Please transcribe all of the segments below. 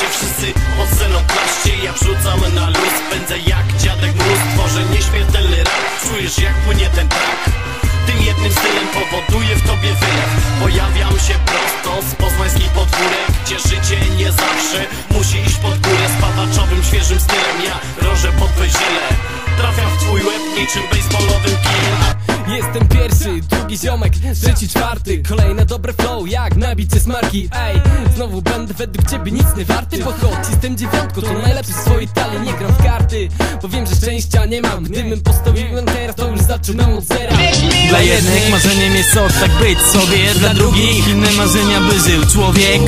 się wszyscy oceną klaszcie Ja wrzucam na luz, pędzę jak dziadek mróz. Tworzę nieśmiertelny rap, czujesz jak płynie ten track. Tym jednym stylem powoduje w tobie wylew. Pojawiam się prosto z poznańskich podwórek Gdzie życie nie zawsze musi iść pod górę. Z pawaczowym, świeżym stylem ja rożę pod wyziele Trafiam w twój łeb niczym baseballowym kijem Jestem pierwszy, drugi ziomek, trzeci, czwarty. Kolejne dobre flow, jak nabicie smarki Ej, znowu będę według ciebie nic nie warty. Bo choć jestem dziewiątką, to najlepszy w swojej talii. Nie gram w karty, bo wiem, że szczęścia nie mam. Gdybym postawiłem teraz, to już zaczynam od zera. Dla jednych marzeniem jest coś tak być sobie Dla drugich inne marzenia by żył człowiek.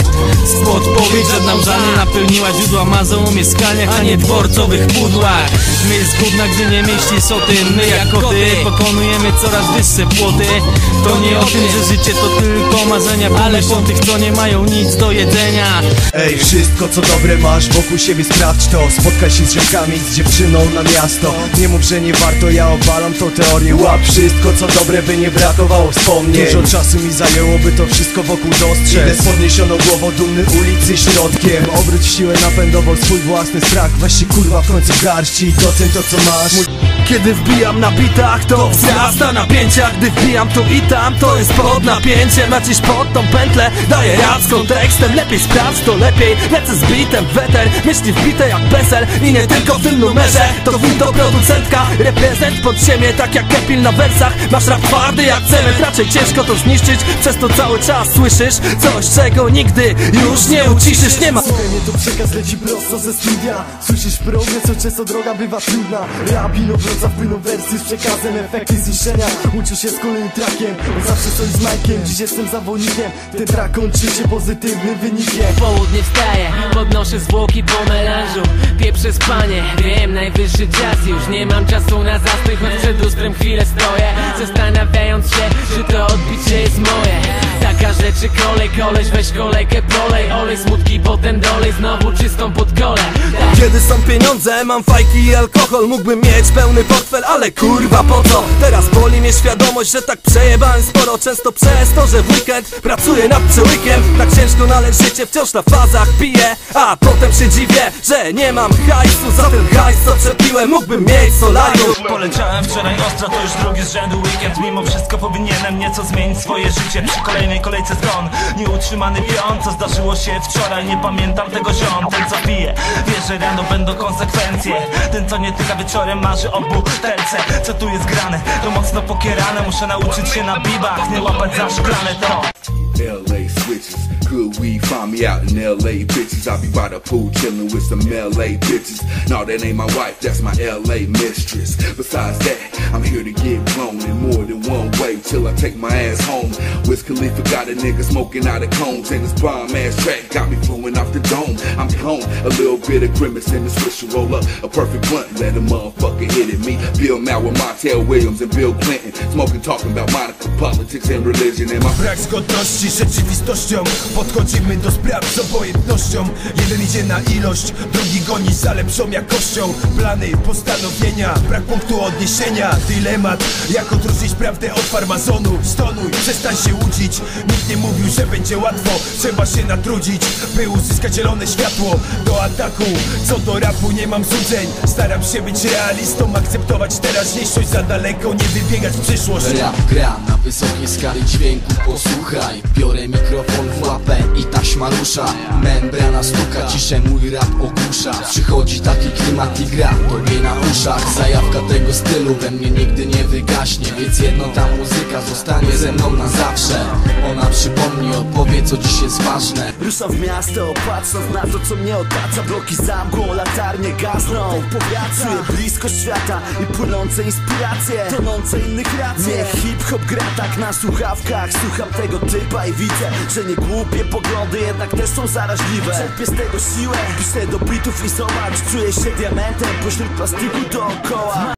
Z podpowiedź żadna łza nie napełniła źródła mazą o mieszkaniach, a nie dworcowych pudłach My zgubna, gdy nie myślisz o tym. My jako ty pokonujemy coraz wyższe płoty. To nie o tym, że życie to tylko marzenia. Ale po tych, co nie mają nic do jedzenia. Ej, wszystko co dobre masz wokół siebie sprawdź to. Spotkaj się z ziomkami, z dziewczyną na miasto. Nie mów, że nie warto, ja obalam tą teorię. Łap wszystko co dobre, by nie brakowało wspomnień. Dużo czasu mi zajęłoby to wszystko wokół dostrzec. Idę z podniesioną głową, dumny ulicy środkiem. Obróć siłę napędową swój własny strach. Weź się kurwa w końcu garści doceń to co masz Kiedy wbijam na bitach to wzrasta napięcia. Gdy wbijam tu i tam to jest pod napięciem. Nacisz pod tą pętlę, daję rad z kontekstem. Lepiej sprawdź to lepiej, lecę z bitem. W weter Myśli wbite jak PESEL i nie tylko w tym numerze. To wód do producentka, reprezent pod ziemię. Tak jak Kepil na wersach, masz rap twardy jak cement. Raczej ciężko to zniszczyć, przez to cały czas słyszysz Coś czego nigdy już nie uciszysz. Nie ma Słuchaj to przekaz leci prosto ze studia. Słyszysz progres, co często droga bywa trudna. Rabin obroca wpłyną wersy z przekazem Efekty zniszczenia, uczył się z kolejnym trakiem zawsze coś z Majkiem, dziś jestem zawodnikiem Ten track kończy się pozytywnym wynikiem. Południe wstaję, podnoszę zwłoki po melanżu. Pieprzę spanie, wiem, najwyższy czas Już. Nie mam czasu na zastój, choć przed lustrem chwilę stoję. Zastanawiając się, czy to odbicie jest moje. Taka rzeczy kolej, koleś, weź kolejkę polej Olej smutki, potem dolej, znowu czystą pod kole. Kiedy są pieniądze, mam fajki i alkohol. Mógłbym mieć pełny portfel, ale kurwa po co? Teraz boli mnie świadomość, że tak przejebałem sporo. Często przez to, że w weekend pracuję nad przełykiem. Tak ciężko należy życie, wciąż na fazach piję. A potem się dziwię, że nie mam hajsu. Za ten hajs co przepiłem, mógłbym mieć solarium Poleciałem wczoraj ostro, to już drugi z rzędu weekend. Mimo wszystko powinienem nieco zmienić swoje życie. Przy kolejnej kolejce zgon Nieutrzymany pion, co zdarzyło się wczoraj Nie pamiętam tego ziom, ten co pije. Wie, że rano będą konsekwencje. Ten co nie tyka wieczorem marzy o Co tu jest grane, to mocno pokierane Muszę nauczyć się na bibach, nie łapać za szklane to. Good weed, find me out in LA bitches. I be by the pool chillin' with some LA bitches. No, that ain't my wife, that's my LA mistress. Besides that, I'm here to get blown in more than one way till I take my ass home. Wiz Khalifa got a nigga smoking out of cones, and this bomb ass track got me flowing off the dome. I'm gone, a little bit of grimace in the switch and roll up a perfect blunt. Let a motherfucker hit at me. Bill with Montel Williams and Bill Clinton. Smoking, talking about Monica politics and religion. And my Brak zgodności rzeczywistością Podchodzimy do spraw z obojętnością. Jeden idzie na ilość, drugi goni za lepszą jakością. Plany, postanowienia, brak punktu odniesienia. Dylemat, jak odróżnić prawdę od farmazonu. Stonuj, przestań się łudzić. Nikt nie mówił, że będzie łatwo. Trzeba się natrudzić, by uzyskać zielone światło. Do ataku, co do rapu nie mam złudzeń. Staram się być realistą, akceptować teraźniejszość. Za daleko, nie wybiegać w przyszłość. Rap gra na wysokiej skali dźwięku. Posłuchaj, biorę mikrofon w łapę i taśma rusza. Membrana stuka, ciszę mój rap ogłusza Przychodzi taki klimat i gra tobie na uszach. Zajawka tego stylu we mnie nigdy nie wygaśnie Więc jedno ta muzyka zostanie ze mną na zawsze. Ona przypomni, opowie co dziś jest ważne. Ruszam w miasto, patrząc na to co mnie otacza Bloki zamkłą, latarnie gasną. Czuję bliskość świata i płynące inspiracje. Tonące innych racje. Hip-hop gra tak na słuchawkach. Słucham tego typa i widzę, że nie głupie poglądy Jednak też są zaraźliwe. Czerpię z tego siłę, piszę do bitów i zobacz. Czuję się diamentem pośród plastiku dookoła